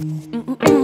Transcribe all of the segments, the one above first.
嗯嗯嗯。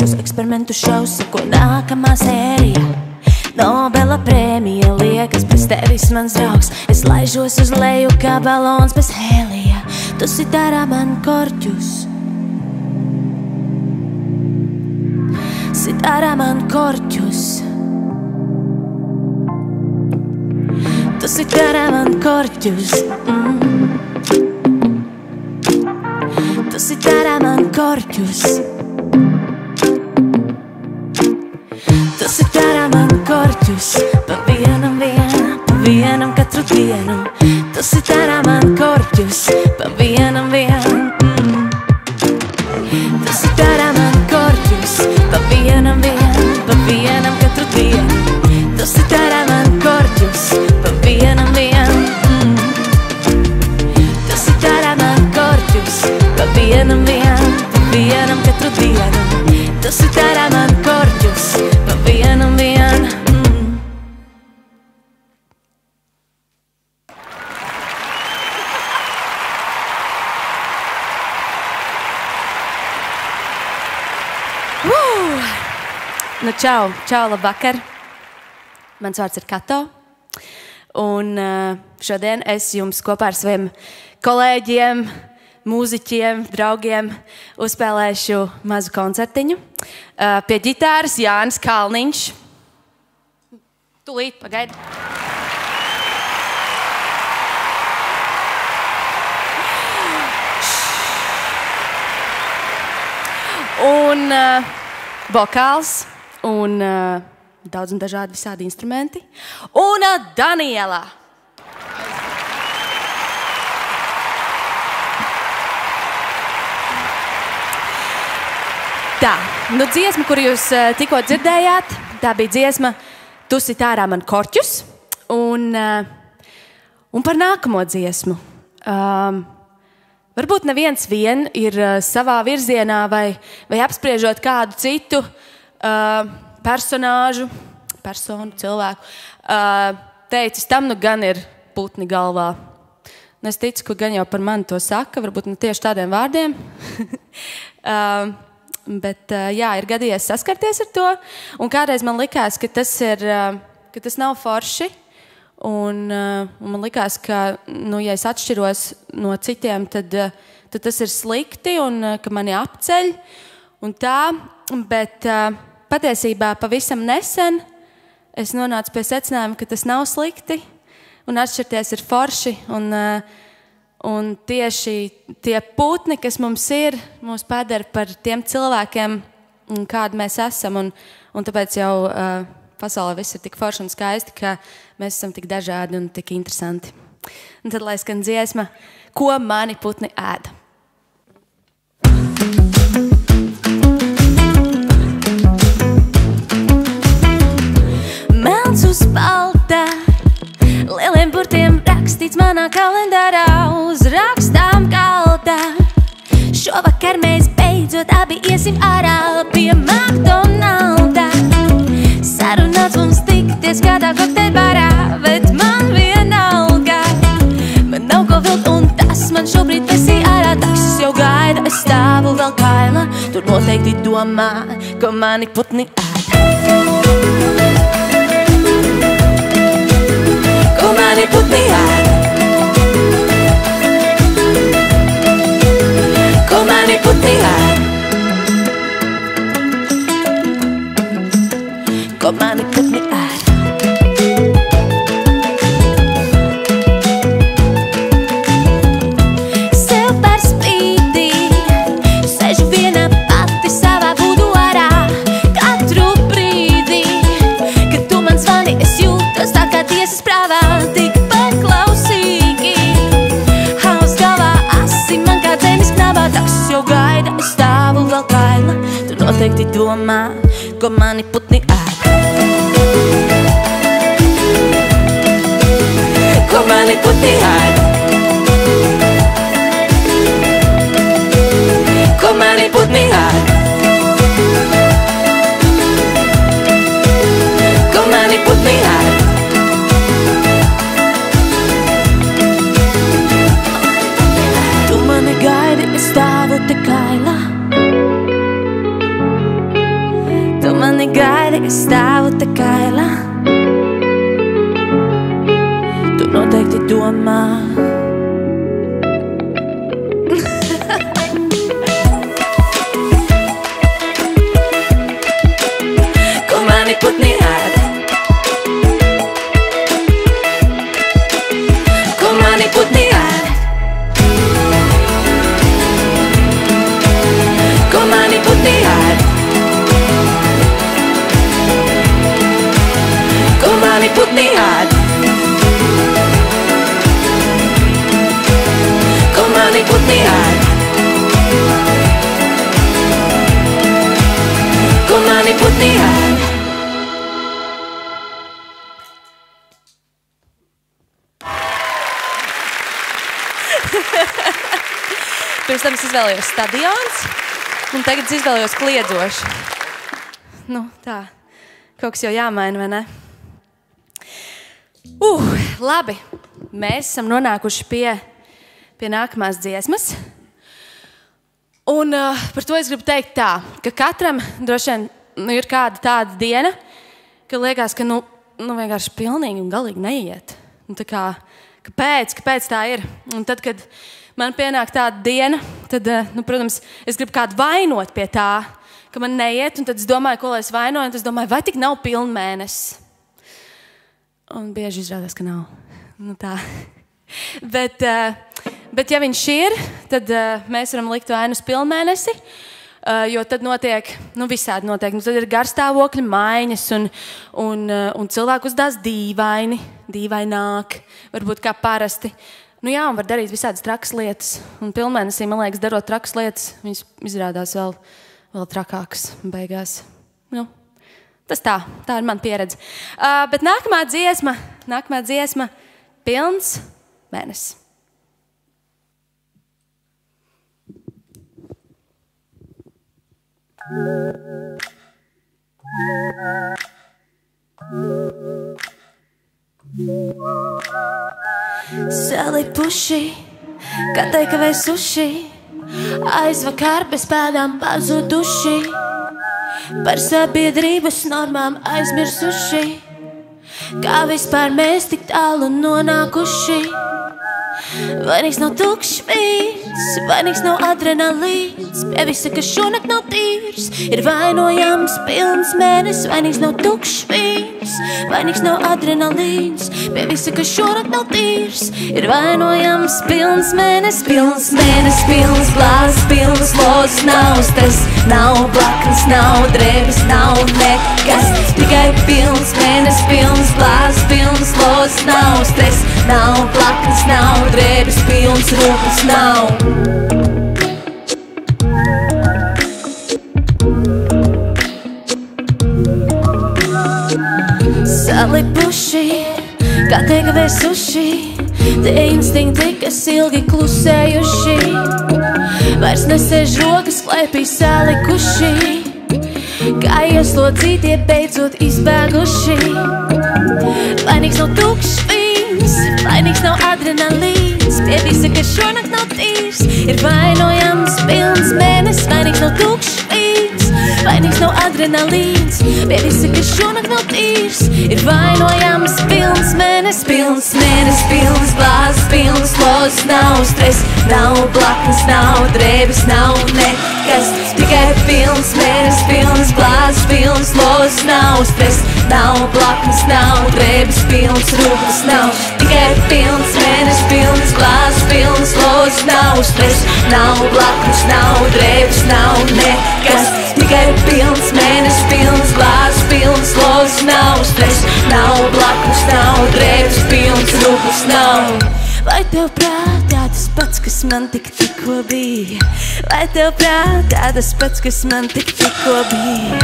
Tos eksperimentu šausmas, ko nākamā sērija. Nobela prēmija liekas bez tevis, mans draugs. Es laižos uz leju kā balons bez hēlija. Tu sitārā man korķus. Sitārā man korķus. Tu sitārā man korķus. Mm. Tu sitārā man korķus. Tu sitārā man korķus. Čau, čau, labvakar. Mans vārds ir Kato. Un eh, šodien es jums kopā ar saviem kolēģiem, mūziķiem, draugiem uzspēlēšu mazu koncertiņu. Eh, Pie ģitāras Jānis Kalniņš. Tūlīt, pagaidi. Un uh, vokāls, un uh, daudz un dažādi visādi instrumenti. Un uh, Daniela! Tā, nu dziesma, kur jūs uh, tikko dzirdējāt, tā bija dziesma Tu sit ārā man korķus. Un, uh, un par nākamo dziesmu. Um, Varbūt neviens vien ir uh, savā virzienā vai, vai apspriežot kādu citu uh, personāžu, personu, cilvēku, uh, teicis, tam nu gan ir putni galvā. Un es ticu, ka gan jau par mani to saka, varbūt ne tieši tādiem vārdiem. uh, bet uh, jā, ir gadījies saskarties ar to. Un kādreiz man likās, ka tas, ir, uh, ka tas nav forši. Un, uh, un man liekas, ka, nu, ja es atšķiros no citiem, tad, uh, tad tas ir slikti un uh, ka mani apceļ. Un tā, bet uh, patiesībā pavisam nesen es nonācu pie secinājuma, ka tas nav slikti un atšķirties ir forši. Un, uh, un tieši tie putni, kas mums ir, mūs padara par tiem cilvēkiem, mm, kādi mēs esam. Un, un tāpēc jau uh, pasaulē viss ir tik forši un skaisti, ka mēs esam tik dažādi un tik interesanti. Un tad lai skan dziesma, ko mani putni ēda. Melns uz balta, lieliem burtiem rakstīts manā kalendārā uz rakstām, kā Šovakar mēs beidzot abi iesim ārā pie McDonalda. Sarunāts mums tikties kādā kokteļbarā, bet man vienalga. Man nav ko vilkt un tas man šobrīd pesī ārā. Taksis jau gaida, es stāvu vēl kaila. Tur noteikti domā, ka mani putni ēd. Ko mani putni ēd? Ko mani putni ēd? Ko mani putni ēd? Noteikti domā, ko mani putni ēd Ko mani putni ēd stāvu te kailā. Tu noteikti domā izvēlējos stadions, un tagad es izvēlējos kliedzošu. Nu, tā, kaut kas jau jāmaina, vai ne? Uh, labi, mēs esam nonākuši pie, pie nākamās dziesmas. Un uh, par to es gribu teikt tā, ka katram droši vien nu, ir kāda tāda diena, ka liekas, ka nu, nu vienkārši pilnīgi un galīgi neiet. Nu, tā kā, kāpēc, kāpēc tā ir? Un tad, kad man pienāk tāda diena, tad, eh, nu, protams, es gribu kādu vainot pie tā, ka man neiet. un Tad es domāju, ko lai es vainoju. un Es domāju, vai tik nav pilnmēnesis. Un bieži izrādās, ka nav. Nu, tā. bet, eh, bet, ja viņš ir, tad eh, mēs varam likt vainu uz pilnmēnesi. Jo tad notiek nu, visādi. Notiek. Nu, tad ir garstāvokļa maiņas, un, un, un cilvēku uzdās dīvaini, dīvaināk, varbūt kā parasti. Nu, jā, un var darīt visādas trakas lietas. Un pilnmēnesī, man liekas, darot trakas lietas, viņas izrādās vēl, vēl trakākas beigās. Nu, tas tā, tā ir mana pieredze. Uh, bet nākamā dziesma, nākamā dziesma - pilns mēnesis. Salipuši, kā teikt, vai suši, aizvakar bez pēdām pazuduši, par sabiedrības normām aizmirsuši, kā vispār mēs tik tālu nonākuši. Vainīgs nav tukšs vīrs, vainīgs nav adrenalīns, pie visa, kas šonakt nav tīrs, ir vainojams pilns mēnesis, vainīgs nav tukšs vīrs, vainīgs nav adrenalīns, pie visa, kas šonakt nav tīrs, ir vainojams pilns mēnesis, pilns mēnesis, pilns glāzes, pilns lozs, nav stres, nav blaknes, nav drēbes, nav nekas, tikai pilns mēnesis, pilns glāzes, pilns lozs, nav stres, nav blaknes, nav drēbes, pilns rūpes nav. Salipuši, kā teiga vēsuši, Tie instinkti, kas ilgi klusējuši, vairs nesēž rokas klēpī salikuši. Kā ieslodzītie beidzot izbēguši. Vainīgs nav tukšs vīns, vainīgs nav adrenalīns. Pie visa, kas šonakt nav tīrs, ir vainojams pilns adrenalīns. Pie visa, kas šonakt nav tīrs, ir vainojams pilns mēnesis. Pilns mēnesis, pilns glāzes, pilns lozes, nav stress, nav blaknes, nav drēbes, nav nekas. Tikai pilns mēnesis, pilns glāzes, pilns lozes, nav stress, nav blaknes, nav drēbes, pilns rūpes, nav. Tikai pilns mēnesis, pilns glāzes, pilns lozes, nav stress, nav blaknes, nav drēbes, nav nekas. Tikai pilns mēnesis, pilns glāzes, pilns lozes, nav stress, nav blaknes, nav drēbes, pilns rūpes, nav. Vai tev prātā tas pats, kas man tik tikko bija? Vai tev prātā tas pats, kas man tik tikko bija?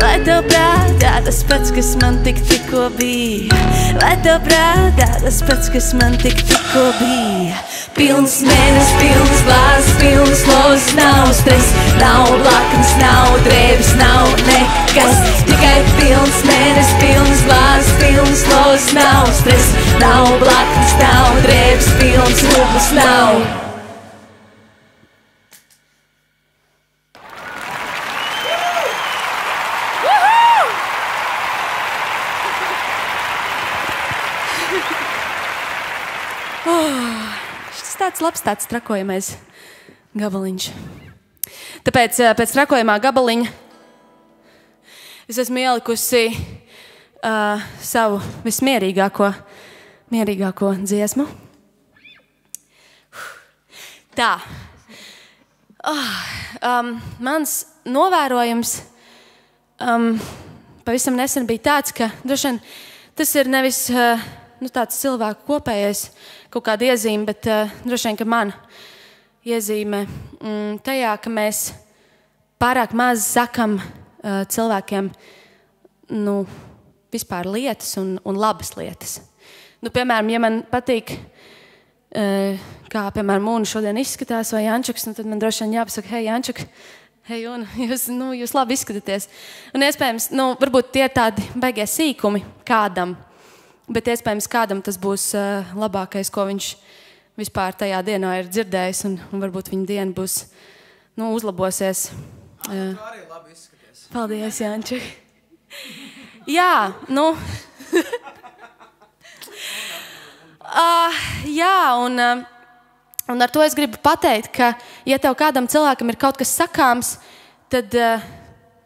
Vai tev prātā tas pats, kas man tik tikko bija? Vai tev prātā tas pats, kas man tik tikko bija? Pilns mēnesis, pilns glāzes, pilns lozes, nav stress, nav blaknes, nav drēbes, nav nekas. Tikai pilns mēnesis, pilns glāzes, pilns lozes, nav stress, nav blaknes, nav drēbes, pilns rūpes, nav. Šis tāds labs, tāds trakojamais gabaliņš. Tāpēc eh, pēc trakojamā gabaliņa es esmu ielikusi uh, savu vismierīgāko mierīgāko dziesmu. Tā. Oh, um, mans novērojums um, pavisam nesen bija tāds, ka droši vien tas ir nevis uh, nu, tāds cilvēku kopējais kaut kāda iezīme, bet uh, droši vien, ka man iezīme mm, tajā, ka mēs pārāk maz sakam uh, cilvēkiem nu, vispār lietas un, un labas lietas. Nu, piemēram, ja man patīk, uh, kā piemēram Mūna šodien izskatās, vai Jančuks, nu, tad man droši vien jāpasaka, hei, Jančuk, hei, un jūs, nu, jūs labi izskatāties. Un iespējams, nu, varbūt tie tādi baigie sīkumi kādam, bet iespējams kādam tas būs uh, labākais, ko viņš vispār tajā dienā ir dzirdējis, un, un varbūt viņa diena būs nu, uzlabosies. Uh, arī labi izskaties. paldies, Jančuk. Jā, nu. Uh, jā, un, un ar to es gribu pateikt, ka, ja tev kādam cilvēkam ir kaut kas sakāms, tad, uh,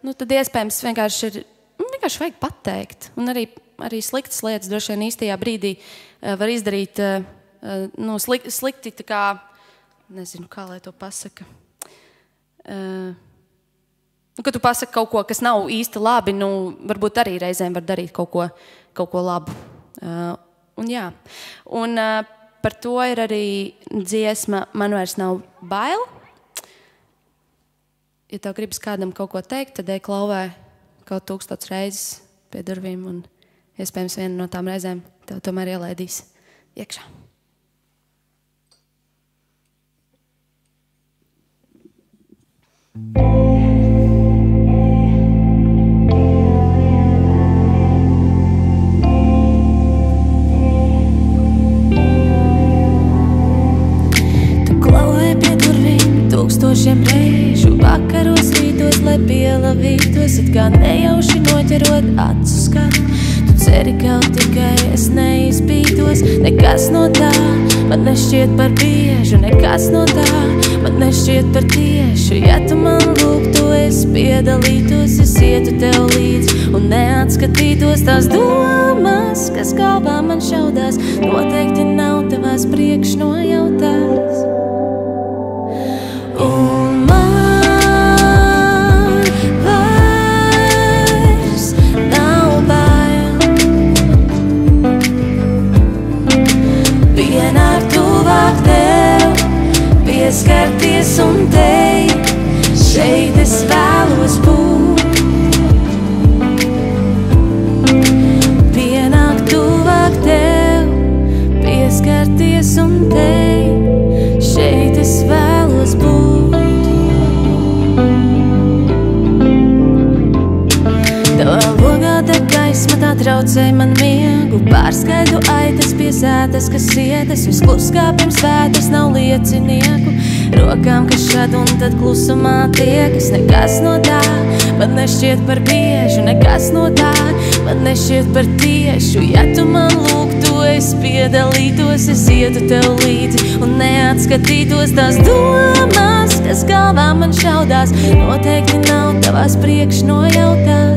nu, tad iespējams vienkārši ir nu, vienkārši vajag pateikt. Un arī, arī sliktas lietas droši vien īstajā brīdī uh, var izdarīt uh, uh, nu, slik, slikti. Kā, nezinu, kā lai to pasaka. Nu, kad tu pasaki kaut ko, kas nav īsti labi, nu, varbūt arī reizēm var darīt kaut ko, kaut ko labu. Un, jā. un par to ir arī dziesma, man vairs nav bail. Ja tev gribas kādam kaut ko teikt, tad ej klauvē kaut tūkstoš reizes pie durvīm, un iespējams viena no tām reizēm tev tomēr ielaidīs iekšā. Pie durvīm tūkstošiem reižu Vakaros, rītos, lai pielavītos It kā nejauši noķerot acu skatu Tu ceri kaut tikai es neizbītos Nekas no tā man nešķiet par biežu Nekas no tā man nešķiet par tiešu. Ja tu man lūgtu, es piedalītos Es ietu tev līdzi un neatskatītos Tās domas, kas galvā man šaudās. Noteikti nav tavās priekšnojautas pieskarties un teikt, šeit es vēlos būt. Pienāk tuvāk tev, pieskarties un teikt, šeit es vēlos būt. Tavā logā tā gaisma tā traucē man mieru. Pārskaidu aitas piesētas, kas ietas Viss klus kā pirms vētras nav liecinieku. Rokām, kas šad un tad klusumā tiekas Nekas no tā, man nešķiet par biežu Nekas no tā, man nešķiet par tiešu. Ja tu man lūgtu, es piedalītos Es ietu tev līdzi un neatskatītos tās domas Kas galvā man šaudās. Noteikti nav tavās priekšnojautās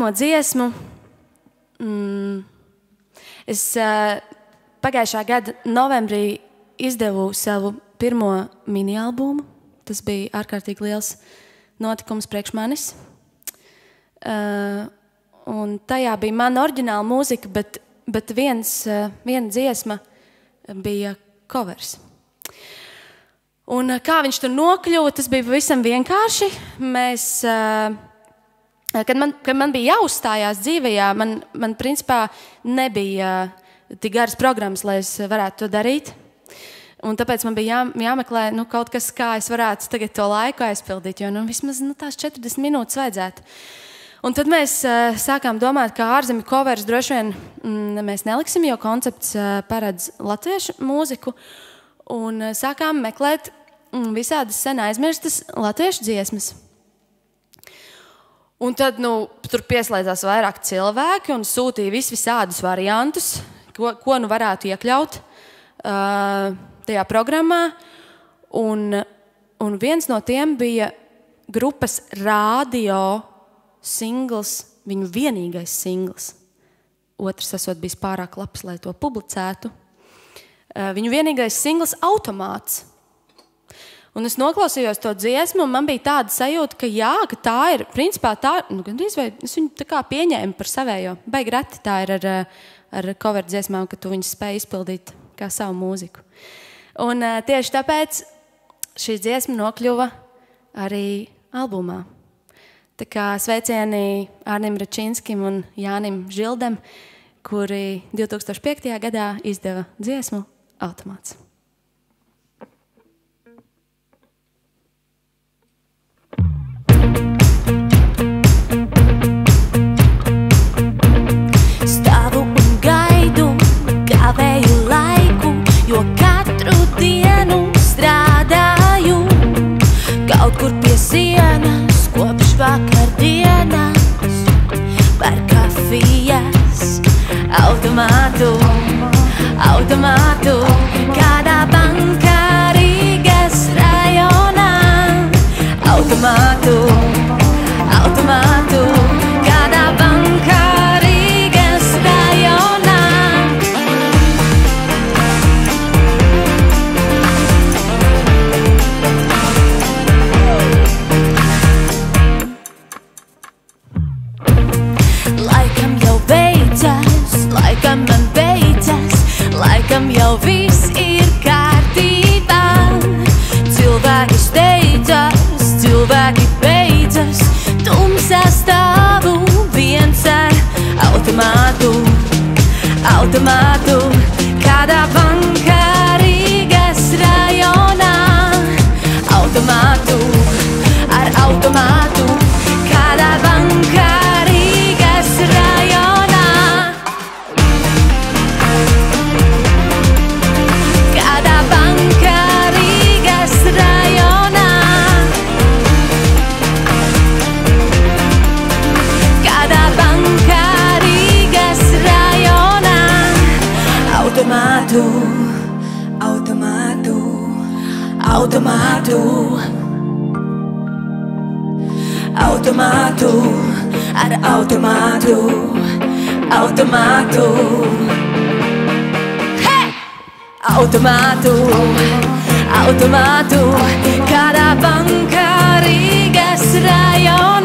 nākamo dziesmu. Mm, es uh, pagājušā gada novembrī izdevu savu pirmo mini-albumu. Tas bija ārkārtīgi liels notikums priekš manis. Uh, un tajā bija mana oriģināla mūzika, bet, bet viens, uh, viena dziesma bija covers. Un, eh, kā viņš tur nokļuva, tas bija pavisam vienkārši. Mēs, eh, kad, man, kad man bija jāuzstājās dzīvē, man, man principā nebija tik garas programmas, lai es varētu to darīt. Un tāpēc man bija jā, jāmeklē nu, kaut kas, kā es varētu tagad to laiku aizpildīt, jo nu, vismaz nu, tās 40 minūtes vajadzētu. Un tad mēs uh, sākām domāt, ka ārzemju covers droši vien mm, mēs neliksim, jo koncepts uh, paredz latviešu mūziku. Un uh, sākām meklēt mm, visādas sen aizmirstas latviešu dziesmas. Un tad nu, tur pieslēdzās vairāk cilvēki un sūtīja vis visādus variantus, ko, ko nu varētu iekļaut uh, tajā programmā. Un, un viens no tiem bija grupas radio singls, viņu vienīgais singls. Otrs esot bijis pārāk labs, lai to publicētu. Uh, viņu vienīgais singls - automāts. Un es noklausījos to dziesmu, un man bija tāda sajūta, ka, jā, ka tā ir. Principā tā nu, gandrīz vai es viņu tā kā pieņēmu par savējo. Baigi reti tā ir ar, ar cover dziesmām, ka tu viņus spēj izpildīt kā savu mūziku. Un tieši tāpēc šī dziesma nokļuva arī albumā. Tā kā sveicieni Arnim Račinskim un Jānim Žildam, kuri 2005. gadā izdeva dziesmu Automāts. Kavēju laiku, jo katru dienu strādāju. Kaut kur pie sienas, kopš vakardienas, par kafijas automātu, automātu, kādā bankā Rīgas rajonā. Automātu, laikam man beidzas, laikam jau viss ir kārtībā. Cilvēki steidzas, cilvēki beidzas, tumsā stāvu viens ar automātu, automātu, kādā bankā Rīgas rajonā. Automātu, ar automātu, automātu, automātu, automātu, automātu, ar automātu, automātu. Hey! Automātu, automātu, kādā bankā Rīgas rajonā.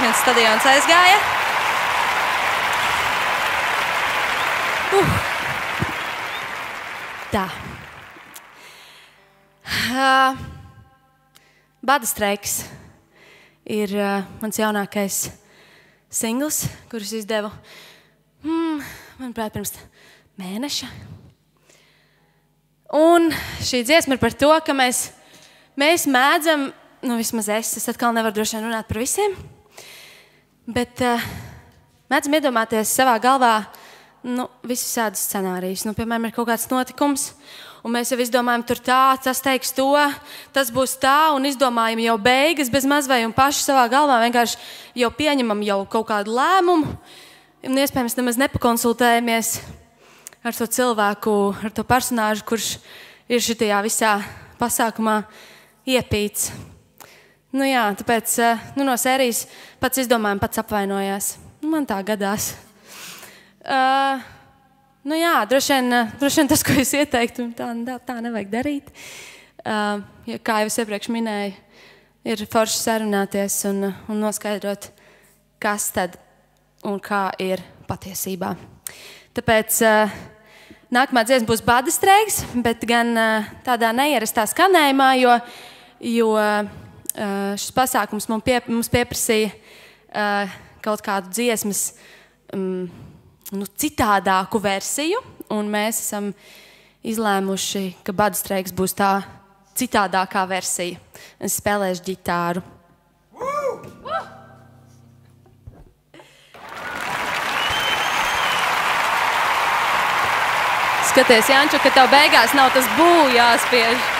Viens stadions aizgāja. Uh. Tā. Uh, Bada streiks ir uh, mans jaunākais singls, kurus izdevu, mm, manuprāt, pirms mēneša. Un šī dziesma ir par to, ka mēs, mēs mēdzam, nu, vismaz es, es atkal nevaru droši vien runāt par visiem, bet uh, mēdzam iedomāties savā galvā nu, visus tādus scenārijus. Nu, piemēram, ir kaut kāds notikums, un mēs jau izdomājam, tur tā, tas teiks to, tas būs tā, un izdomājam jau beigas bez mazvai, un paši savā galvā vienkārši jau pieņemam jau kaut kādu lēmumu, un iespējams nemaz nepakonsultējamies ar to cilvēku, ar to personāžu, kurš ir šajā visā pasākumā iepīts. Nu, jā, tāpēc eh, nu, no sērijas pats izdomājām, pats apvainojās. Nu, man tā gadās. Uh, nu, jā, droši vien, eh, droši vien tas, ko es ieteiktu, tā, tā, tā nevajag darīt. Uh, ja, kā jau es iepriekš minēju, ir forši sarunāties un, un noskaidrot, kas tad un kā ir patiesībā. Tāpēc uh, nākamā dziesma būs bada streiks, bet gan uh, tādā neierastā skanējumā, jo, jo uh, šis pasākums pie, mums pieprasīja uh, kaut kādu dziesmas um, nu, citādāku versiju, un mēs esam izlēmuši, ka bada streiks būs tā citādākā versija. Es spēlēšu ģitāru. Skaties, Janču, ka tev beigās nav tas būvs jāspiež.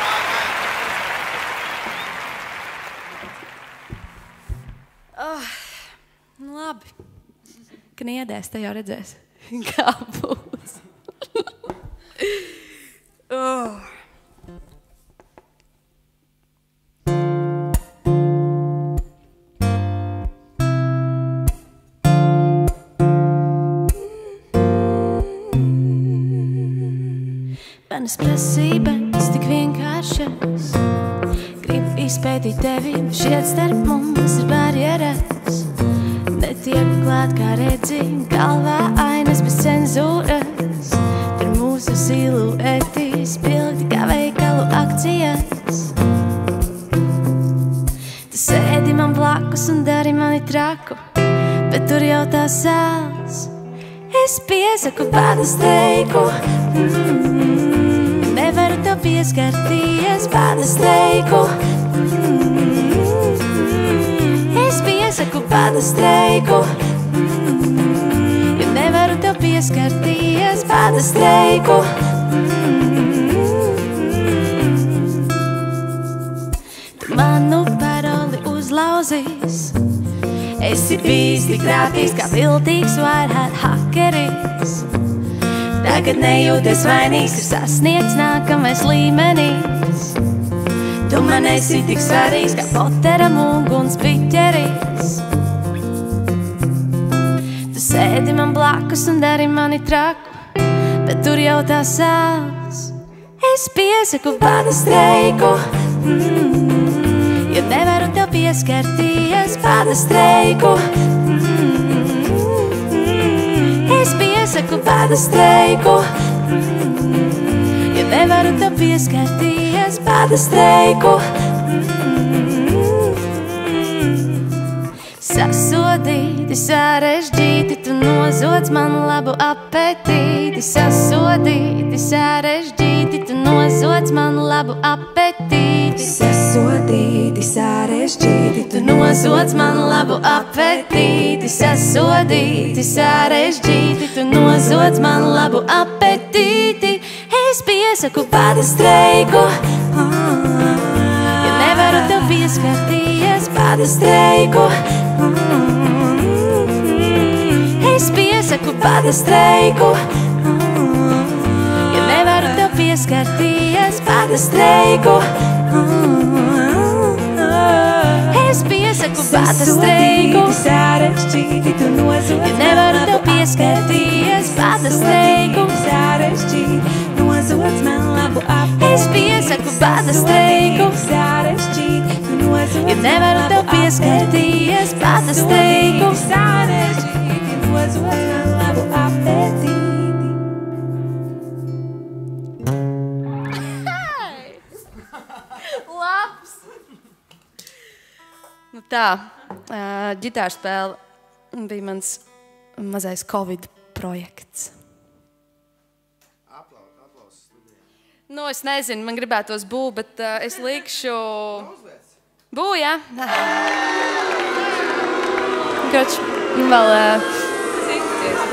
Kniedēs, te jau redzēs, kā būs. oh. Manas prasības tik vienkāršas. Izpētīt tevi, šeit starp mums ir barjeras. Netiek klāt, kā redzi, galvā ainas bez cenzūras. Tur mūsu silueti spilgti kā veikalu akcijas. Tu sēdi man blakus un dari mani traku, bet tur jau tā sāls. Es piesaku bada steiku. Mm, nevaru tev pieskarties, bada steiku. Mm, jo nevaru tev pieskarties, bada steiku. Tu manu paroli uzlauzīs. Esi bijis tik rāpīgs, kā viltīgs vairāk hakeris. Tagad nejūties vainīgs, ir sasniegts nākamais līmenis. Tu man esi tik svarīgs, kā potera mūguns piķeris. Tu sēdi man blakus un dari mani traku, bet tur jau tā sāls. Es piesaku bada streiku. Mm. Jo nevaru tev pieskarties, bada streiku. Mm, es piesaku bada streiku. Mm, nevaru tev pieskarties, bada streiku. Mm, sasodīti, sarežģīti, tu no nozods man labu apetīti, sasodīti, sarežģīti, tu nozods man labu apetīti. Sasodīti, sarežģīti, Tu nozods man labu apetīti, sasodīti, sarežģīti, tu nozods man labu apetīti. Es piesaku bada streiku, ja nevaru tev pieskarties, bada streiku. Es piesaku bada streiku, ja nevaru tev pieskarties, bada streiku. Es piesaku bada streiku, sarežģīti, tu nozodz ja nevaru tev pieskarties, bada streiku. Es piesaku bada streiku, sarežģīti, tu nozodz ja nevaru tev pieskarties, apēdi. Labs! Nu tā, ģitāra spēle bija mans mazais Covid projekts. Nu, es nezinu, man gribētos būt, bet uh, es likšu. Būs, jā. Kroč, vēl.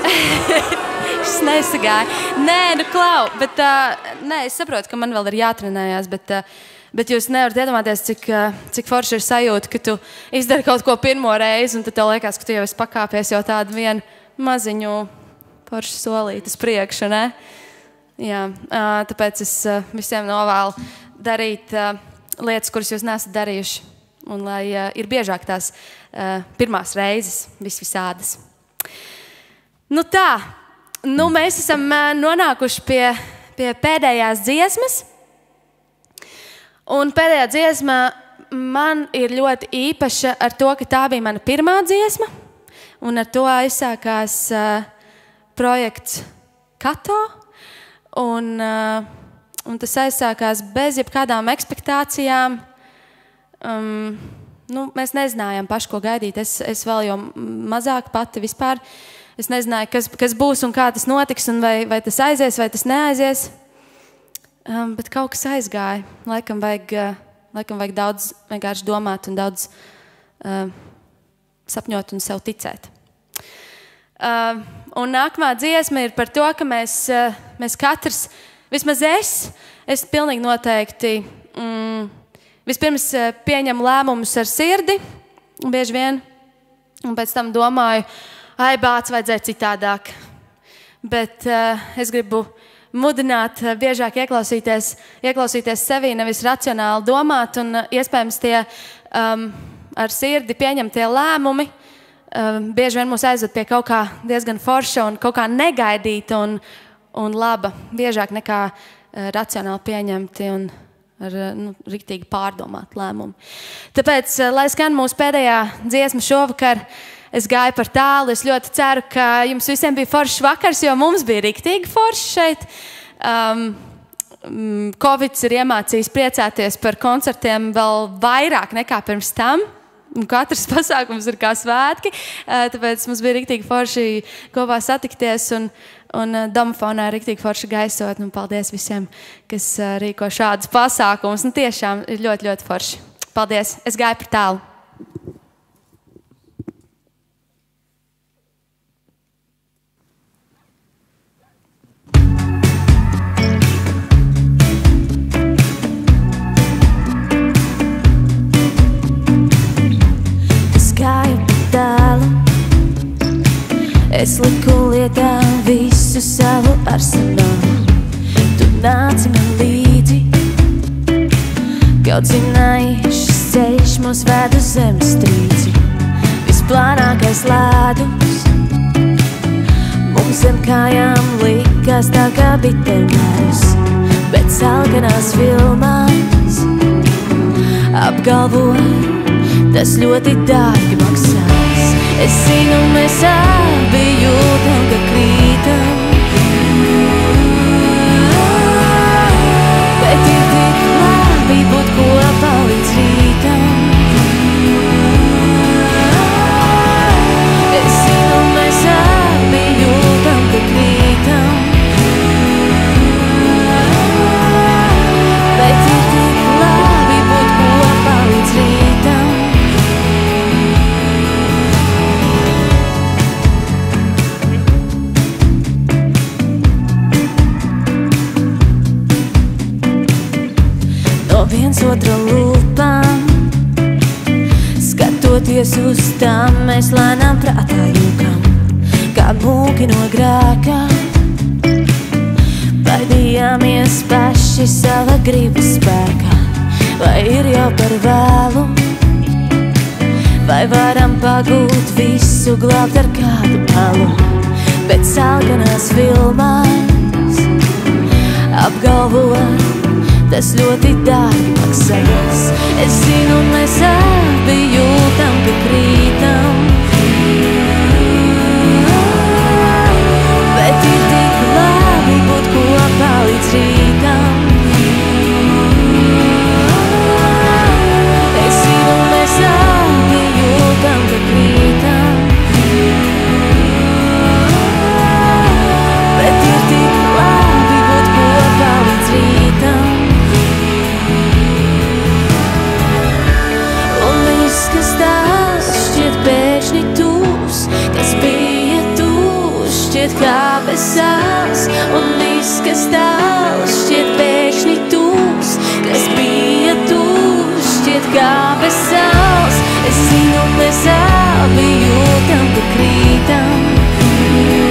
Uh, Šis nesagāja. Nē, nu, klau, bet uh, nē, es saprotu, ka man vēl ir jātrenējās. Bet, uh, bet jūs nevarat iedomāties, cik, uh, cik forši ir sajūta, ka tu izdari kaut ko pirmo reizi, un tad tev liekas, ka tu jau esi pakāpies jau tādu vienu maziņu foršu solīti uz priekšu. Ne? Jā, tāpēc es visiem novēlu darīt lietas, kuras jūs neesat darījuši. Un lai ir biežāk tās pirmās reizes, vis visādas. Nu tā, nu mēs esam nonākuši pie, pie pēdējās dziesmas. Un pēdējā dziesma man ir ļoti īpaša ar to, ka tā bija mana pirmā dziesma. Un ar to aizsākās uh, projekts Kato. Un, uh, un tas aizsākās bez jebkādām expectācijām. Um, nu, mēs nezinājām paši, ko gaidīt. Es, es vēl jau mazāk pati vispār. Es nezināju, kas, kas būs un kā tas notiks, un vai, vai tas aizies, vai tas neaizies. Um, bet kaut kas aizgāja. Laikam vajag, uh, laikam vajag daudz vienkārši domāt un daudz uh, sapņot un sev ticēt. Uh, un nākamā dziesma ir par to, ka mēs, uh, mēs katrs, vismaz es, es pilnīgi noteikti mm, vispirms uh, pieņemu lēmumus ar sirdi, bieži vien, un pēc tam domāju, ai, bāc, vajadzēja citādāk. Bet uh, es gribu mudināt, biežāk ieklausīties, ieklausīties sevī, nevis racionāli domāt, un iespējams tie um, ar sirdi pieņemtie lēmumi um, bieži vien mūs aizved pie kaut kā diezgan forša un kaut kā negaidīta un, un laba, biežāk nekā uh, racionāli pieņemti un ar uh, nu, rīktīgi pārdomāt lēmumu. Tāpēc, uh, lai skan mūsu pēdējā dziesma šovakar, es gāju par tālu. Es ļoti ceru, ka jums visiem bija foršs vakars, jo mums bija rīktīgi foršs šeit. Um, Covid ir iemācījis priecāties par koncertiem vēl vairāk nekā pirms tam. Katrs pasākums ir kā svētki. Tāpēc mums bija rīktīgi forši kopā satikties. Un, un domofonā ir rīktīgi forši gaisot. Un paldies visiem, kas rīko šādus pasākumus. Nu, tiešām ir ļoti, ļoti forši. Paldies! Es gāju par tālu. Es liku lietā visu savu arsenālu. Tu nāci man līdzi, kaut zināji, šis ceļš mūs ved uz zemestrīci. Visplānākais lēdus, mums zem kājām likās tā kā bitēmēs, bet salganās filmās apgalvoja, tas ļoti dārgi maksās. Es zinu, mēs abi jūtam, ka krītam. otra lūpām Skatoties uz tām, mēs lēnām prātā jūkam Kā būki no grākā Baidījāmies paši sava gribas spēkā Vai ir jau par vēlu? Vai varam pagūt visu glābt ar kādu palu? Bet salganās filmās apgalvo tas ļoti dārgi maksās. Es zinu, mēs abi jūtam, ka krītam. Bet ir tik labi būt kopā līdz rītam. Tūs, šķiet kā bez sās. Un viss, kas tās šķiet pēkšņi tūs, kas bija tūs, šķiet kā bez sās. Es zinu, mēs abi jūtam, ka krītam. Bet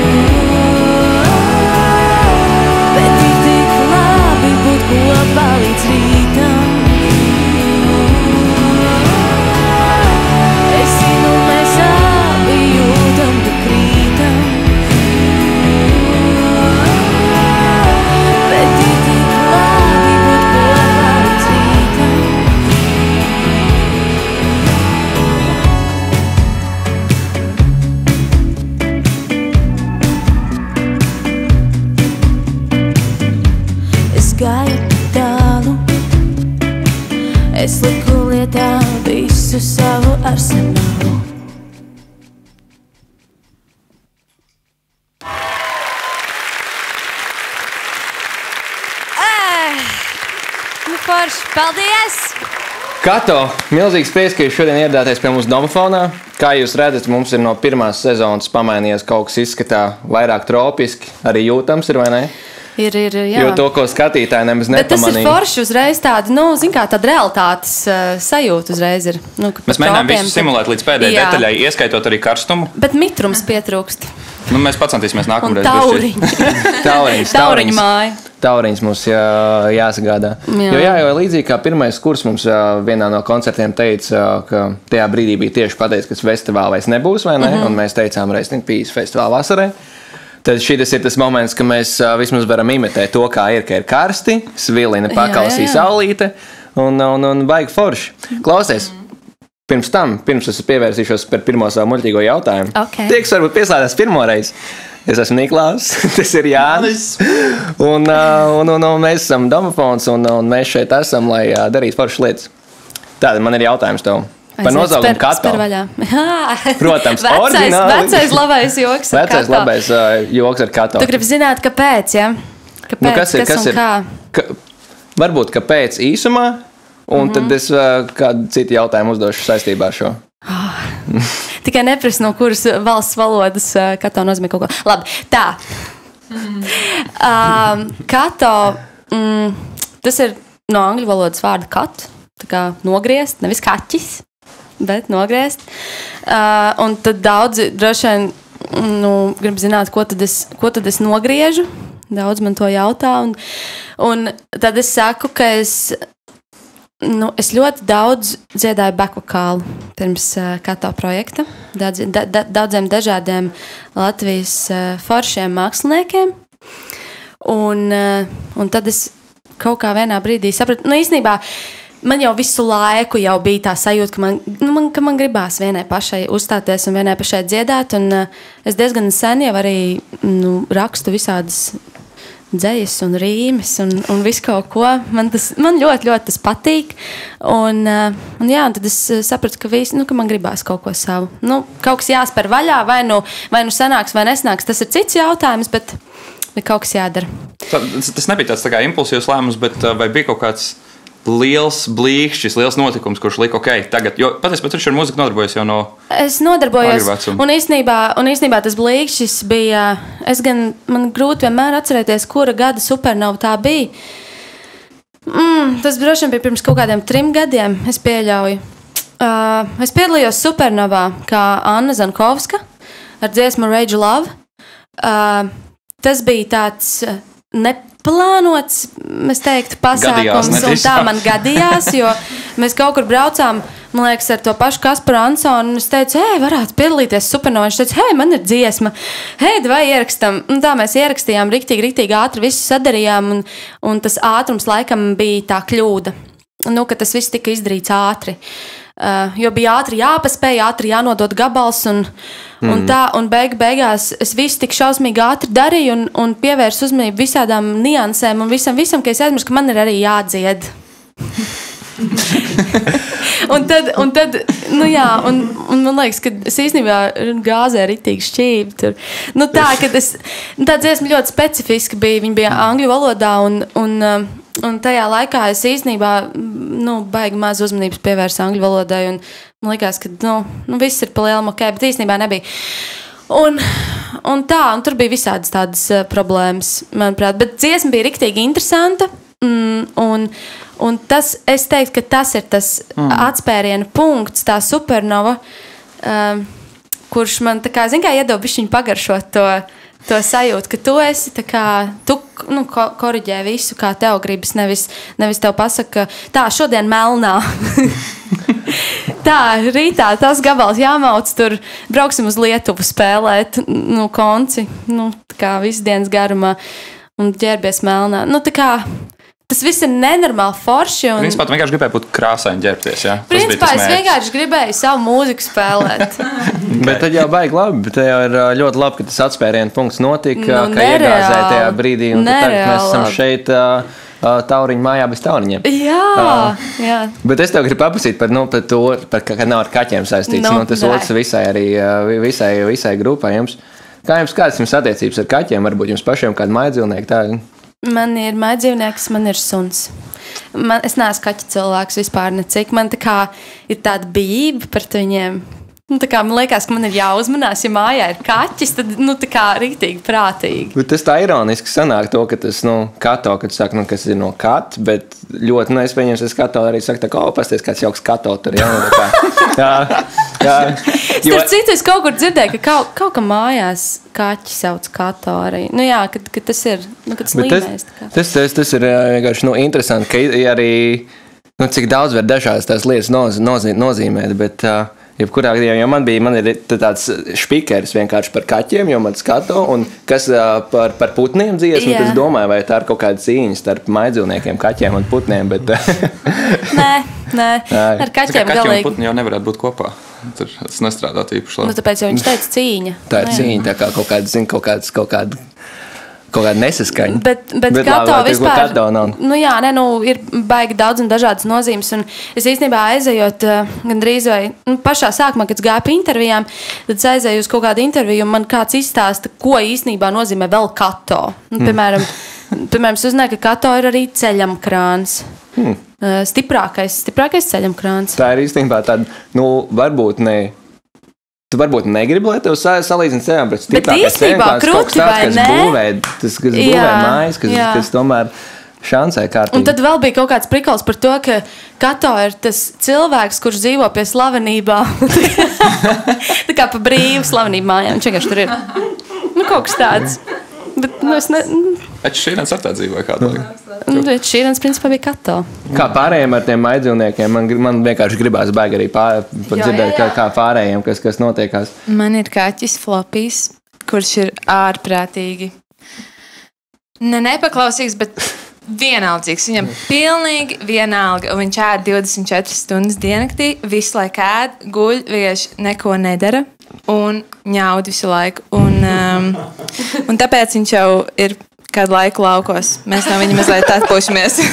Kato, milzīgs prieks, ka jūs šodien ieradāties pie mums domofonā. Kā jūs redzat, mums ir no pirmās sezonas pamainījies kaut kas izskatā vairāk tropiski, arī jūtams ir, vai ne? Ir, ir, jā. Jo to, ko skatītāji nemaz Bet tas ir nepamanīja. forši uzreiz tāda, nu, zin kā tāda realitātes uh, sajūta uzreiz ir. Nu, ka Mēs mēģinām visu simulēt līdz pēdējai Jā. detaļai, ieskaitot arī karstumu. Bet mitrums pietrūkst. Nu, mēs pacentīsimies nākamreiz. tauriņi. Tauriņš, Tauriņu māja. Tauriņš mums jā, jāsagādā. Jā. Jo, jā, jo līdzīgi kā pirmais kurs mums vienā no koncertiem teica, ka tajā brīdī bija tieši pateikts, ka festivālā vairs nebūs, vai ne? Mm -hmm. Un mēs teicām, reizē pīs festivālā vasarai. Tad šis ir tas moments, kad mēs vismaz varam imitēt to, kā ir, ka ir karsti, svilina pakausī saulīte un, un, un baigi forši. Klausies! Pirms tam, pirms es pievērsīšos par pirmo savu muļķīgo jautājumu. Ok. Tie, kas varbūt pieslēdzas pirmo reizi, es esmu Niklaus, tas ir Jānis. Un, un, un, un mēs esam domofons, un, un mēs šeit esam, lai darītu foršas lietas. Tātad man ir jautājums tev. Par nosaukumu Kato. Vaļā. Protams, vecais, oriģināli. vecais labais joks. Vecais Kato. labais uh, joks ar Kato. Tu gribi zināt, kāpēc, ja? Kāpēc, Nu, kas ir? Kas un ir? Kā? Ka, varbūt kāpēc īsumā, un mm -hmm. Mhm. tad es uh, kādu citu jautājumu uzdošu saistībā ar šo. Tikai neprasa, no kuras valsts valodas uh, kato nozīmē kaut ko. Labi, tā. Um, kato, mm, tas ir no angļu valodas vārda kat, tā kā nogriezt, nevis kaķis, bet nogriezt. Uh, un tad daudzi droši vien nu, grib zināt, ko tad, es, ko tad es nogriežu. Daudz man to jautā, un, un tad es saku, ka es Nu, es ļoti daudz dziedāju bekvokālu pirms uh, katra projekta. Daudz, da, da, daudziem dažādiem Latvijas uh, foršiem māksliniekiem. Un, uh, un tad es kaut kā vienā brīdī sapratu, nu, īstenībā. Man jau visu laiku jau bija tā sajūta, ka man, nu, man, ka man gribās vienai pašai uzstāties un vienai pašai dziedāt. Un, uh, es diezgan sen jau arī nu, rakstu visādas dzējas un rīmes un, un visu kaut ko. Man, tas, man ļoti, ļoti tas patīk. Un, uh, un, jā, un tad es uh, sapratu, ka, vis, nu, ka man gribās kaut ko savu. Nu, kaut kas jāspēr vaļā, vai nu, vai nu sanāks, vai nesnāks. Tas ir cits jautājums, bet, bet kaut kas jādara. Tas, tas nebija tāds tā impulsīvs lēmums, bet vai bija kaut kāds liels blīkšķis, liels notikums, kurš lika ok, tagad, jo patiesībā viņš ar muziku nodarbojas jau no. Es nodarbojos, un īstenībā, un īstenībā tas blīkšķis bija. Es gan man grūti vienmēr atcerēties, kura gada supernova tā bija. Mm, tas droši vien bija pirms kaut kādiem trim gadiem, es pieļauju. Uh, es piedalījos Supernovā kā Anna Zankovska ar dziesmu Rage Love. Uh, tas bija tāds neplānots, es teiktu, Gadījās, pasākums. ne Un tā man gadījās, jo mēs kaut kur braucām. Man liekas, ar to pašu Kasparu Ansonu. Es teicu, hei, varētu piedalīties supernovā. Viņš teica, hei, man ir dziesma, hei, vai ierakstam. Un tā mēs ierakstījām, riktīgi, riktīgi ātri visu sadarījām. Un, un tas ātrums laikam bija tā kļūda. Nu, ka tas viss tika izdarīts ātri. Uh, jo bija ātri jāpaspēj, ātri jānodod gabals. Un, mm. un tā, un beig, beigās es visu tik šausmīgi ātri darīju un, un pievērsu uzmanību visādām niansēm un visam, visam ka es aizmirsu, ka man ir arī jādzied. un tad, un tad nu jā, un, un man liekas, ka es īstenībā gāzē rītīgi šķīvi. Tur. Nu, tā, es, nu, tā dziesma ļoti specifiska bija, viņa bija angļu valodā, un, un, um, un tajā laikā es īstenībā, nu, baigi maz uzmanības pievērsu angļu valodai, man liekas, ka, nu, nu viss ir pa lielam ok, bet īstenībā nebija. Un, un tā, un tur bija visādas tādas uh, problēmas, manuprāt, bet dziesma bija riktīgi interesanta. Mm, un, un tas, es teiktu, ka tas ir tas mm. atspēriena punkts, tā supernova, um, kurš man tā kā, zin, kā iedod viņu pagaršot to, to sajūtu, ka tu esi, tā kā, tu nu, ko, koriģē visu, kā tev gribas, nevis, nevis tev pasaka, tā, šodien melnā. Tā, rītā tas gabals jāmauc, tur brauksim uz Lietuvu spēlēt, nu, konci, nu, tā kā visu dienas garumā un ģērbies melnā. Nu, tā kā tas viss ir nenormāli forši. Un, Principā tu vienkārši gribēji būt krāsaini ģērbties. Bija principā es vienkārši gribēju savu mūziku spēlēt. Bet tad jau baigi labi. Bet jau ir ļoti labi, ka tas atspērienu punkts notika, Nu, ka iegāzēja nereāli. tajā brīdī. Un tagad mēs esam šeit ā, tauriņu mājā bez tauriņiem. jā, jā. Bet es tev gribu paprasīt par, nu, par to, par, ka, nav ar kaķiem saistīts. Nu, Nu, tas otrs visai, arī, visai, visai grupai. Jums. Kā jums kādas jums attiecības ar kaķiem? Varbūt jums pašiem kāda maidzīvnieka tā. Man ir maģiskais, man ir suns. Man, es neesmu kaķa cilvēks vispār, necik. Man tā kā ir tāda bijība pret viņiem. Nu, tā kā man liekas, ka man ir jāuzmanās, ja mājā ir kaķis, tad nu, tā kā rītīgi prātīgi. Bet tas tā ironiski sanāk, to, ka tas nu, kato, kad saka, nu, kas ir no kata, bet ļoti, nu, es pieņemu, ka kato arī saka, ka, oh, pasties, kāds jauks kato tur, jā, nu, kā, jā, jā. Starp citu, es kaut kur dzirdēju, ka kaut, kaut kā mājās kaķi sauc kato arī. Nu, jā, kad, kad tas ir, nu, kad tas Bet līmēs. tā kā. tas, tas, tas ir vienkārši nu, interesanti, ka arī nu, cik daudz var dažādas tās lietas noz, nozīm, nozīmēt. Bet, uh, Jebkurā gadījumā, jo man bija man tāds spīkers vienkārši par kaķiem, jo man skato, un kas par, par putniem dziesmu, tad es domāju, vai tā ir kaut kāda cīņa starp maidzīvniekiem, kaķiem un putniem. Bet, Nē, nē, ar kaķiem kaķi un galīgi. putni jau nevarētu būt kopā. Tur tas nestrādātu īpaši Nu, labi. tāpēc jau viņš teica cīņa. tā ir Nu, jā. cīņa, tā kā kaut kāda, zin, kaut kāds, kaut kāda, kaut kāda nesaskaņa. Bet, bet, bet labi, kato ko vispār kato nav? nu, jā, ne, nu, ir baigi daudz un dažādas nozīmes. Un es īstenībā aizejot uh, gandrīz vai nu, pašā sākumā, kad gāju pie intervijām, tad aizēju uz kaut kādu interviju, un man kāds izstāsta, ko īstenībā nozīmē vēl kato. Nu, piemēram, piemēram, es uzzināju, ka kato ir arī ceļamkrāns. Hmm. Stiprākais, stiprākais ceļamkrāns. Tā ir īstenībā tāda, nu, varbūt ne. Tu varbūt negribi, lai tev sa- salīdzinātu ceļā, bet īstenībā ceļš kaut kas tāds, kas būvē, tas, kas būvē Jā, mājas, kas, jā. kas tomēr šansē Un kārtīgi. tad vēl bija kaut kāds prikals par to, ka Kato ir tas cilvēks, kurš dzīvo pie slavenībā. tā kā pa brīvu slavenību mājām. Viņš vienkārši tur ir. Nu, kaut kas tāds. Bet, nu, es ne, viens ar tā dzīvoja kādu laiku. nu, viens principā bija Kato. Kā pārējiem ar tiem aizdzīvniekiem, man, man vienkārši gribās baigi arī pār, dzirdēt, kā, kā pārējiem, kas, kas notiekās. Man ir kaķis Flopijs, kurš ir ārprātīgi. Ne nepaklausīgs, bet vienaldzīgs. Viņam pilnīgi vienalga. un Viņš ēd 24 stundas diennaktī, visu laiku ēd, guļ, vienkārši neko nedara un ņaud visu laiku. Un, um, un tāpēc viņš jau ir kādu laiku laukos. Mēs no viņa mazliet atpūšamies.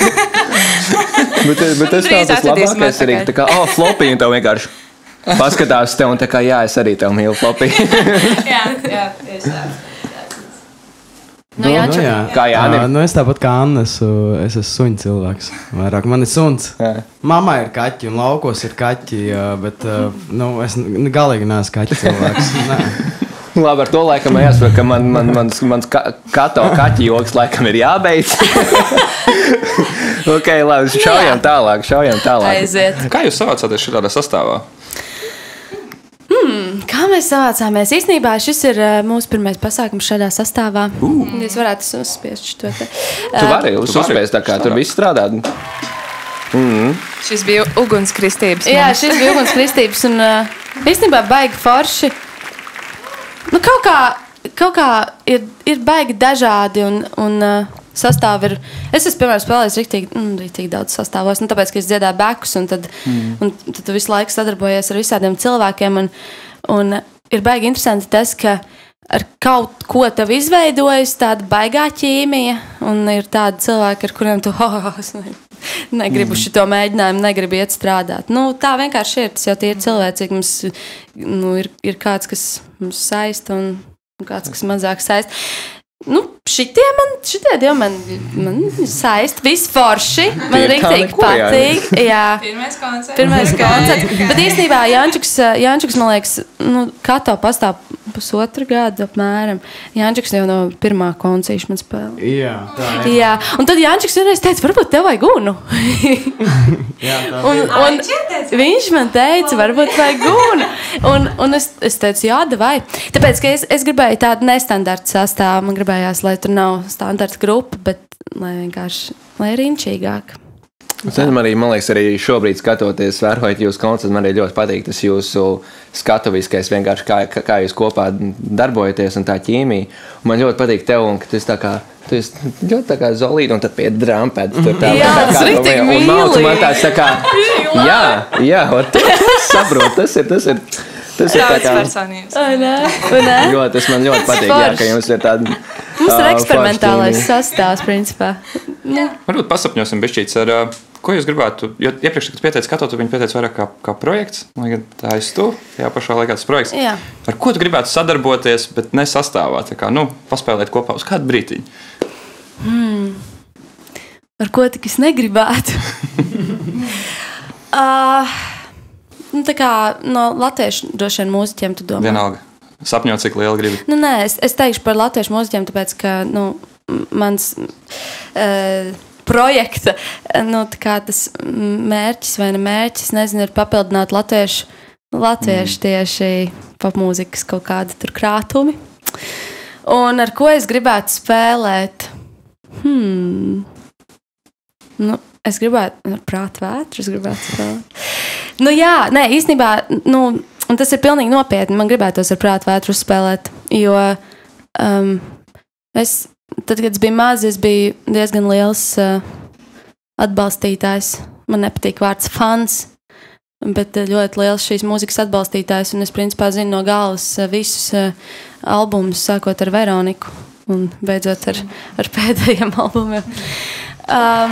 Bet, bet tas Drīz nav tas labākais arī, atpakaļ. tā kā, oh, flopī, un tev vienkārši paskatās uz tevi un tā kā, jā, es arī tev mīlu flopī. jā, jā, tieši tā. Nu, jā, nu, jā. Kā Jānim? Ā, nu, es tāpat kā Anna, esmu, es esmu suņu cilvēks. Vairāk man ir suns. Jā. Mamā ir kaķi un laukos ir kaķi, jā, bet ā, nu, es galīgi neesmu kaķu cilvēks. Nē. Labi, ar to laikam jāsaka, ka man, man, mans, mans ka, kato kaķi joks laikam ir jābeidz. Ok, labi, šaujam tālāk, šaujam tālāk. Aiziet. Kā jūs savācāties šādā sastāvā? Kā mēs savācāmies? Īsnībā šis ir uh, mūsu pirmais pasākums šādā sastāvā. Uh. Es varētu uzspiest šo te. Tu vari Tu vari. uzspējas tā kā tur viss strādā. Šis bija ugunskristības. Jā, šis bija ugunskristības un uh, īstenībā baigi forši. Nu, kaut kā, kaut kā ir, ir baigi dažādi un, un uh, sastāvi ir. Es esmu, piemēram, spēlējis rīktīgi, mm, rīktīgi daudz sastāvos, nu, tāpēc, ka es dziedāju bekus un tad, mm. un tad tu visu laiku sadarbojies ar visādiem cilvēkiem. Un, un ir baigi interesanti tas, ka ar kaut ko tev izveidojas tāda baigā ķīmija, un ir tādi cilvēki, ar kuriem tu oh, es ne- negribu mm. šo mēģinājumu, negribu iet strādāt. Nu, tā vienkārši ir. Tas jau ir cilvēcīgi. Mums nu, ir, ir kāds, kas mums saista, un kāds, kas mazāk saista. Nu, šitie man, šitie divi man, man saista visforši. Man Tie ir kā rīktīgi patīk. Jā. Pirmais koncerts. Pirmais koncerts. Bet īstenībā Jančiks, Jančiks man liekas, nu, kā to pastāv pusotru gadu apmēram. Jančiks jau no pirmā koncerta man spēlē. Jā, tā ir. Jā, un tad Jančiks vienreiz teica, varbūt tev vajag gunu. Jā, tā Un, ir. un viņš man teica, varbūt vajag gunu. Un, un es, es teicu, jā, vai. Tāpēc, ka es, es gribēju tādu nestandarta sastāvu. Man gribējās, lai tur nav standarta grupa, bet lai vienkārši, lai ir inčīgāk. Man arī, man liekas, arī šobrīd skatoties, vērojot jūsu koncertu, man arī ļoti patīk tas jūsu skatuviskais, vienkārši kā, kā- jūs kopā darbojaties un tā ķīmija. Un man ļoti patīk tev, un ka esi tā kā. Tu esi ļoti tā kā zolīta, un tad pie drāmpēta tur tā Jā, tas kā riktīgi un malts man tāds tā kā. Jā, jā, un tu saproti, tas ir, tas ir, tas ir tā Tāds kā. personības. Ļoti, tas man ļoti patīk, jā, ka jums ir tāda. Mums ir eksperimentālais sastāvs, principā. Varbūt pasapņosim bišķīts ar, ā, ko jūs gribētu, jo iepriekš, kad pieteicis skatot, viņi pieteica vairāk kā, kā projekts, lai gan tā ir tu, tajā pašā laikā tas projekts. Jā. Ar ko tu gribētu sadarboties, bet ne sastāvā, tā kā, nu, paspēlēt kopā uz kādu brītiņu? Ar ko tik es negribētu? uh, nu, tā kā no latviešu droši vien mūziķiem tu domā. Vienalga. Sapņot, cik liela gribi. Nu, nē, es, es teikšu par latviešu mūziķiem, tāpēc, ka nu, mans uh, projekta nu, tas mērķis vai ne mērķis, nezinu, ir papildināt latviešu, latviešu tieši popmūzikas kaut kādu tur krātumi. Un ar ko es gribētu spēlēt? Hmm. Nu, es gribētu ar prātu vētru, es gribētu spēlēt. Nu, jā, nē, īstenībā, nu, un tas ir pilnīgi nopietni. Man gribētos ar prātu vētru spēlēt, jo um, es, tad, kad es biju mazs, es biju diezgan liels uh, atbalstītājs. Man nepatīk vārds fans. Bet uh, ļoti liels šīs mūzikas atbalstītājs, un es principā zinu no galvas uh, visus uh, albumus, sākot ar Veroniku un beidzot ar, ar pēdējiem albumiem. Uh,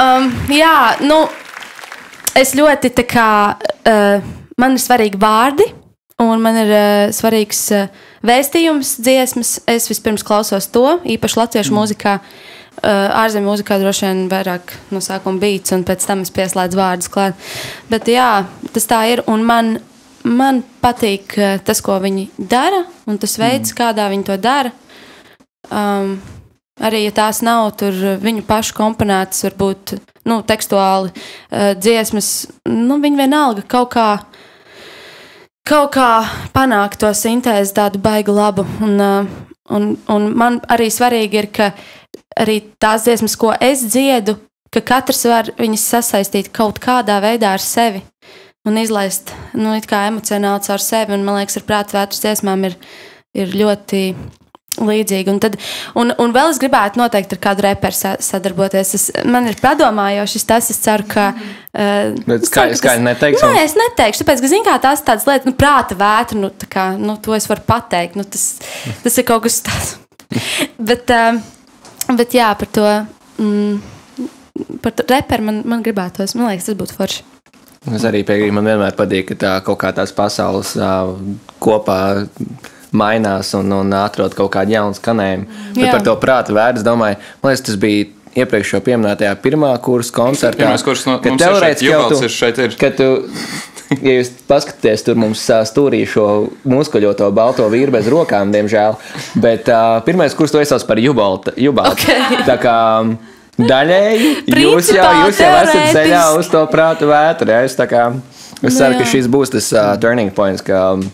um, jā, nu, es ļoti tā kā, uh, man ir svarīgi vārdi, un man ir uh, svarīgs uh, vēstījums, dziesmas. Es vispirms klausos to, īpaši latviešu mūzikā. Uh, ārzemju mūzikā droši vien vairāk no sākuma beats, un pēc tam es pieslēdzu vārdus klāt. Bet jā, tas tā ir. Un man, man patīk uh, tas, ko viņi dara, un tas veids, mm. kādā viņi to dara. Um, arī ja tās nav tur viņu pašu komponētas, varbūt nu, tekstuāli uh, dziesmas, nu, viņi vienalga kaut kā. Kaut kā panākt to sintēzi, tādu baigu labu. Un, uh, un, un man arī svarīgi ir, ka arī tās dziesmas, ko es dziedu, ka katrs var viņas sasaistīt kaut kādā veidā ar sevi un izlaist nu, emocionāli caur sevi. Un, man liekas, ar prātu vētras dziesmām ir, ir ļoti līdzīgi. Un, tad, un, un vēl es gribētu noteikti ar kādu reperu sa sadarboties. Es, man ir padomā jau šis tas, es ceru, ka. Uh, Bet ka tas- skaļi neteiksim? Nē, es neteikšu, tāpēc, ka, zin kā, tās tādas lietas, nu, prāta vētra, nu, tā kā, nu, to es varu pateikt. Nu, tas, tas ir kaut kas tāds. bet, um, bet, jā, par to. Mm, Par to reperu man, man gribētos. Man liekas, tas būtu forši. Es arī piekrītu, man vienmēr patīk, ka tā kaut kā tās pasaules kopā mainās un, un atrod kaut kādu jaunu skanējumu. Bet Jā. par to prātu vērts, domāju, man liekas, tas bija iepriekš jau pieminētajā pirmā kursa koncertā. Pirmais kurs no kad teorētiski jau tu- ir šeit ir. Kad tu, ja jūs paskatāties, tur mums stūrī šo muskuļoto balto vīru bez rokām, diemžēl. Bet uh, pirmais kurs to iesauc par jubaltu. Ok. Tā kā daļēji jūs jau, jūs jau esat ceļā uz to prātu vētru. Ja? Es, kā, es ceru, jā. ka šis būs tas uh, turning points, ka um,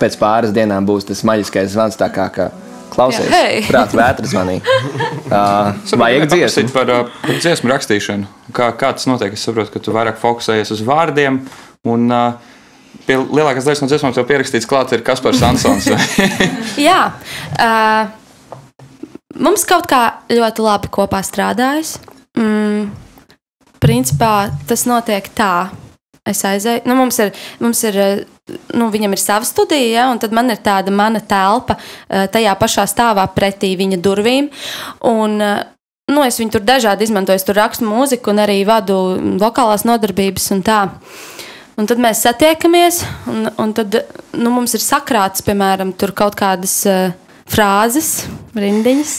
pēc pāris dienām būs tas maģiskais zvans. Tā kā, ka klausies, Jā, hei. prātu vētra zvanī. Uh, vajag dziesmu. par uh, par dziesmu rakstīšanu. Kā, kā tas notiek? Es saprotu, ka tu vairāk fokusējies uz vārdiem. Un, uh, pie lielākās daļas no dziesmām tev pierakstīts klāt ir Kaspars Ansons. Jā, uh, mums kaut kā ļoti labi kopā strādājas. Mm, principā tas notiek tā. Es aizēju, nu, mums ir, mums ir, eh, nu, viņam ir sava studija, ja, un tad man ir tāda mana telpa eh, tajā pašā stāvā pretī viņa durvīm. Un, eh, nu, es viņu tur dažādi izmantoju, es tur rakstu mūziku un arī vadu vokālās nodarbības un tā. Un tad mēs satiekamies, un, un tad nu, mums ir sakrāts, piemēram, kaut kādas uh, frāzes, rindiņas.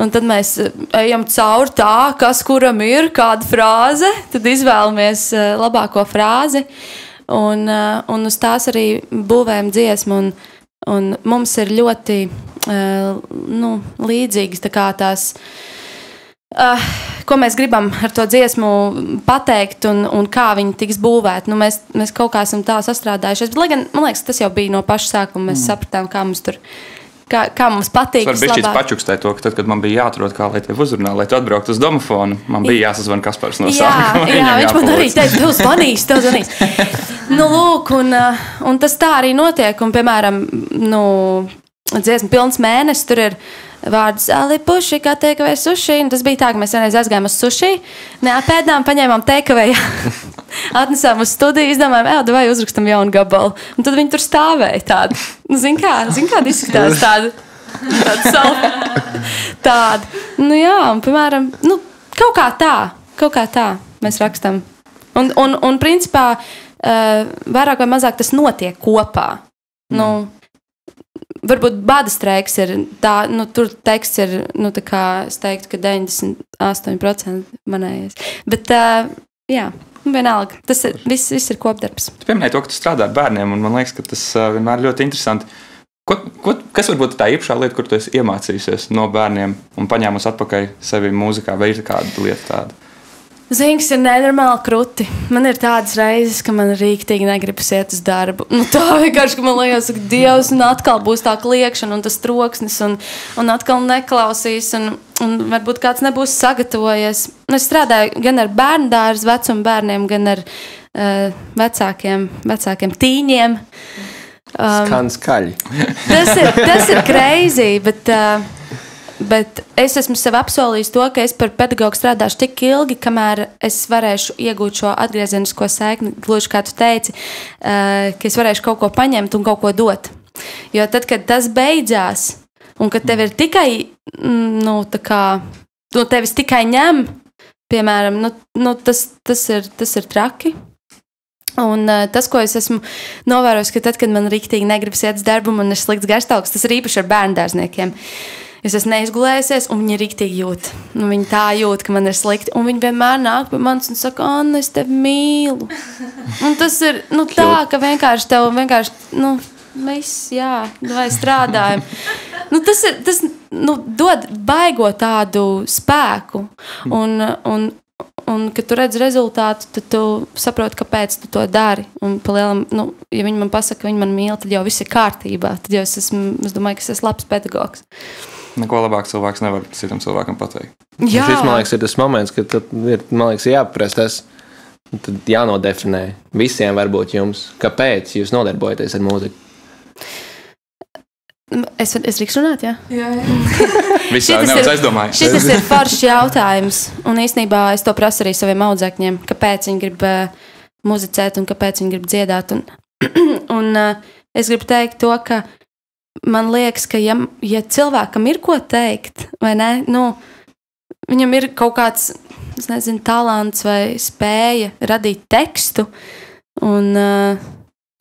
Un tad mēs eh, ejam cauri tā, kas kuram ir, kāda frāze. Tad izvēlamies eh, labāko frāzi. Un, eh, un uz tās arī būvējam dziesmu. Un, un mums ir ļoti nu, līdzīgas tā tās. Uh, ko mēs gribam ar to dziesmu pateikt, un, un kā viņa tiks būvēta. Nu, mēs, mēs kaut kā esam tā sastrādājušies. Bet, lai gan man liekas, tas jau bija no paša sākuma. Mēs mm. sapratām, kā mums tur kā, kā mums patīk. Es varu pačukstēt to, ka tad, kad man bija jāatrod, kā lai tevi uzrunā, lai tu atbrauktu uz domofonu, man bija jāsazvan Kaspars no Jā, sākuma. jā Viņam viņš man arī teica, tev zvanīs, tev zvanīs. nu, lūk, un, uh, un tas tā arī notiek. Un, piemēram, nu, dziesma pilns mēnesis, tur ir vārds alipuši, kā teikt, vai suši. Un tas bija tā, ka mēs vienreiz aizgājām uz suši, neapēdām, paņēmām teikavēju. Atnesām uz studiju, izdomājām, ej, vai uzrakstam jaunu gabalu. Un tad viņi tur stāvēja tādi. Nu, zin kā, zin kā izskatās tādi. Tāda salva. Tāda. Nu, jā, un, piemēram, nu, kaut kā tā, kaut kā tā mēs rakstām. Un, un, un principā, vairāk vai mazāk tas notiek kopā. Nu, varbūt bada streiks ir tā, nu, tur teksts ir, nu, tā kā es teiktu, ka 98% manējais. Bet, uh, jā, nu, vienalga, tas ir, viss, viss ir kopdarbs. Tu pieminēji to, ka tu strādā ar bērniem, un man liekas, ka tas vienmēr ir ļoti interesanti. Ko, ko, kas varbūt ir tā īpašā lieta, kur tu esi iemācījusies no bērniem un paņēmusi atpakaļ sevi mūzikā, vai ir kāda lieta tāda? Zinks ir nenormāli krūti. Man ir tādas reizes, ka man rīktīgi negribas iet uz darbu. Nu, tā vienkārši, ka man liekas, ka Dievs, un atkal būs tā kliēkšana un tas troksnis, un, un atkal neklausīs, un, un varbūt kāds nebūs sagatavojies. Nu, es strādāju gan ar bērnu dārza vecuma bērniem, gan ar uh, vecākiem, vecākiem tīņiem. Um, Skan skaļi. tas ir, tas ir greizi, bet, uh, bet es esmu sev apsolījis to, ka es par pedagogu strādāšu tik ilgi, kamēr es varēšu iegūt šo atgriezenisko saikni, gluži kā tu teici, uh, ka es varēšu kaut ko paņemt un kaut ko dot. Jo tad, kad tas beidzās, un kad tev ir tikai, mm, nu, tā kā, nu, tevis tikai ņem, piemēram, nu, nu, tas, tas, ir, tas ir traki. Un uh, tas, ko es esmu novērojis, ka tad, kad man rīktīgi negribas iet uz darbu, man ir slikts garstāvoklis, tas ir īpaši ar bērnu dārzniekiem. Es esmu neizgulējusies, un viņi rīktīgi jūt. Nu, viņi tā jūt, ka man ir slikti. Un viņi vienmēr nāk pie manis un saka, Anna, es tevi mīlu. Un tas ir nu, tā, ka vienkārši tev vienkārši. Nu, Mēs jā, vai strādājam. Nu, tas ir, tas nu, dod baigo tādu spēku. Un, un, Un, kad tu redz rezultātu, tad tu saproti, kāpēc tu to dari. Un, palielam, nu, ja viņi man pasaka, ka viņi man mīl, tad jau viss ir kārtībā. Tad jau es, esmu, es domāju, ka es esmu labs pedagogs. Neko labāk cilvēks nevar citam cilvēkam pateikt. Jā, Šis, man liekas, ir tas moments, kad tad ir liekas, jāaprast tas. un Tad jānodefinē visiem, varbūt jums, kāpēc jūs nodarbojaties ar mūziku. es, es drīkstu runāt, jā. Šitas jau ir- nevis aizdomājies. Šis ir foršs jautājums. Un īsnībā es to prasu arī saviem audzēkņiem, kāpēc viņi grib uh, muzicēt un kāpēc viņi grib dziedāt. Un, un uh, es gribu teikt to, ka man liekas, ka ja, ja cilvēkam ir ko teikt, vai ne, nu, viņam ir kaut kāds, nezinu, talants vai spēja radīt tekstu un, uh,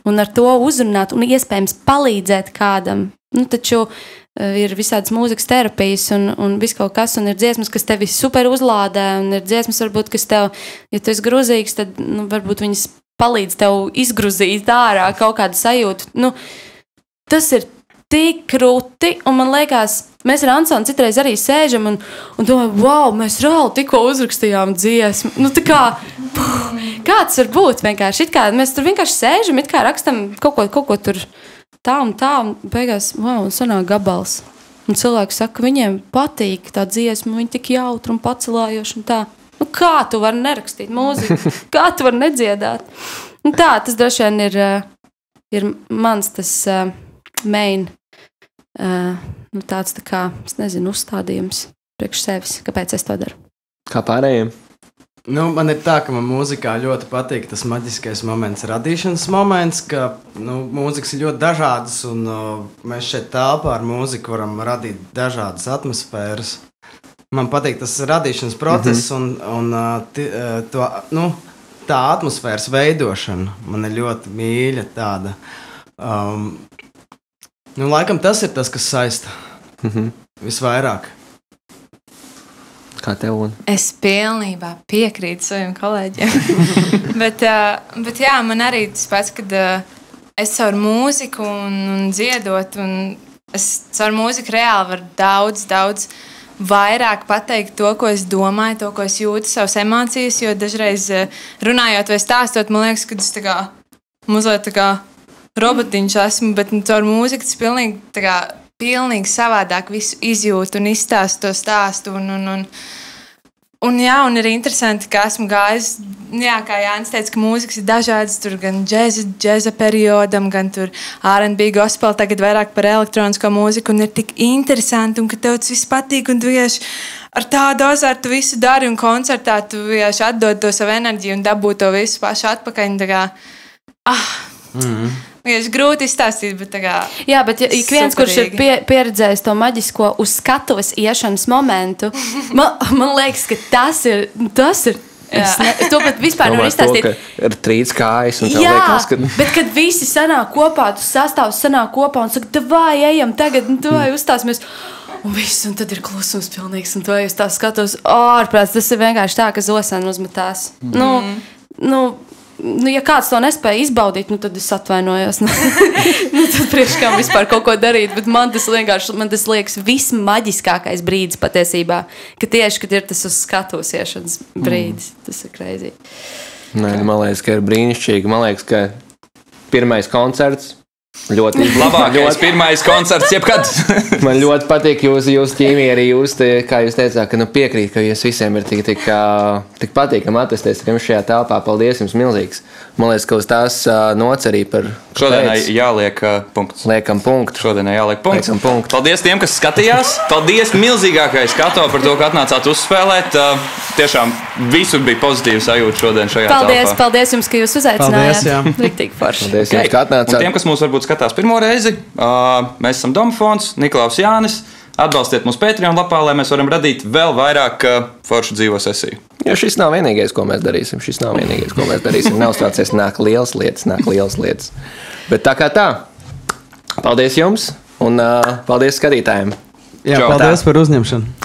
un ar to uzrunāt un iespējams palīdzēt kādam. Nu, taču uh, ir visādas mūzikas terapijas un, un viss kaut kas, un ir dziesmas, kas tevi super uzlādē, un ir dziesmas, varbūt, kas tev, ja tu esi grūzīgs, tad nu, varbūt viņas palīdz tev izgruzīt ārā kaut kādu sajūtu. Nu, tas ir tik krūti, un man liekas, mēs ar Ansonu citreiz arī sēžam un, un domājam, wow, mēs reāli tikko uzrakstījām dziesmu. Nu, tā kā, puh, kā tas var būt? Vienkārši, it kā mēs tur vienkārši sēžam, it kā rakstam kaut ko, kaut ko tur tā un tā, un beigās, wow, un sanāk gabals. Un cilvēki saka, ka viņiem patīk tā dziesma, viņa tik jautra un pacelājoša. Un tā. nu, kā tu vari nerakstīt mūziku? Kā tu vari nedziedāt? Un tā tas droši vien ir, eh, ir mans tas uh, main, nu, tāds tā kā, es nezinu, uzstādījums priekš sevis, kāpēc es to daru. Kā pārējiem? Nu, man ir tā, ka man mūzikā ļoti patīk tas maģiskais moments, radīšanas moments, ka nu, mūzikas ir ļoti dažādas, un uh, mēs šeit telpā ar mūziku varam radīt dažādas atmosfēras. Man patīk tas radīšanas process mm -hmm. un, un uh, ti, uh, to, nu, tā atmosfēras veidošana. Man ir ļoti mīļa tāda. Um, nu, laikam tas ir tas, kas saista Mm -hmm. visvairāk. Kā tev? Un? Es pilnībā piekrītu saviem kolēģiem. bet, uh, bet jā, man arī tas pats, kad uh, es caur mūziku un, un dziedot, un es caur mūziku reāli varu daudz, daudz vairāk pateikt to, ko es domāju, to, ko es jūtu, savas emocijas. Jo dažreiz uh, runājot vai stāstot, man liekas, ka tas tā kā mazliet tā kā robotiņš esmu, bet nu, caur mūziku tas pilnīgi kā pilnīgi savādāk visu izjūtu un izstāstu to stāstu. Un, un, un, un, jā, un ir interesanti, ka esmu gājis, jā, kā Jānis teica, ka mūzikas ir dažādas. Tur gan džēza, džēza periodam, gan RB gospel, tagad vairāk par elektronisko mūziku. Un ir tik interesanti, un ka tev tas viss patīk. Un tu vienkārši ar tādu azartu visu dari, un koncertā tu vienkārši atdod to savu enerģiju un dabū to visu pašu atpakaļ. Un Kā, ah, mm -hmm. Vienkārši grūti izstāstīt, bet tā kā. Jā, bet ja, ik viens, kurš ir pie, pieredzējis to maģisko uz skatuves iešanas momentu, man, man liekas, ka tas ir. Tas ir Es ne, to pat vispār to, izstāstīt. ka ir trīs kājas un Jā, liekas, ka bet kad visi sanāk kopā, tu sastāvs sanāk kopā un saka, vai ejam tagad, nu, vai uzstāsimies. Un viss, un tad ir klusums pilnīgs, un to es tā skatos ārprāts. Tas ir vienkārši tā, ka zosēna uzmetās. Mm. Nu, nu, nu, ja kāds to nespēja izbaudīt, nu, tad es atvainojos. Nu, nu, tad priekš kam vispār kaut ko darīt. Bet man tas vienkārši, man tas liekas vismaģiskākais brīdis patiesībā. Ka tieši, kad ir tas uz skatuves iešanas brīdis, mm. tas ir kreizīgi. Nē, man liekas, ka ir brīnišķīgi. Man liekas, ka pirmais koncerts ļoti Labākais pirmais koncerts jebkad. Man ļoti patīk jūsu, jūsu ķīmija, arī jūs, te, kā jūs teicāt, ka nu, piekrīt, ka jūs visiem ir tik, tik, tik patīkami atrasties jums šajā telpā. Paldies jums milzīgs. Man liekas, ka uz tās nots arī par Šodienai jāliek punkts. liekam punktu. Šodienai jāliek punkts. Liekam punktu. Paldies tiem, kas skatījās. Paldies milzīgākais skato par to, ka atnācāt uzspēlēt. Tiešām visur bija pozitīva sajūta šodien šajā Paldies, telpā. paldies jums, ka jūs uzaicinājāt. Paldies, jā. Riktīgi forši. Paldies jums, ka Un tiem, atnācāt. kas mūs varbūt skatās pirmo reizi, mēs esam Domofons, Niklaus Jānis. Atbalstiet mūsu Patreon lapā, lai mēs varam radīt vēl vairāk foršu dzīvo sesiju. Jo šis nav vienīgais, ko mēs darīsim. Šis nav vienīgais, ko mēs darīsim. Nav stācies, nāk liels lietas, nāk liels lietas. Bet tā kā tā, paldies jums un uh, paldies skatītājiem. Jā, Čau. paldies par uzņemšanu.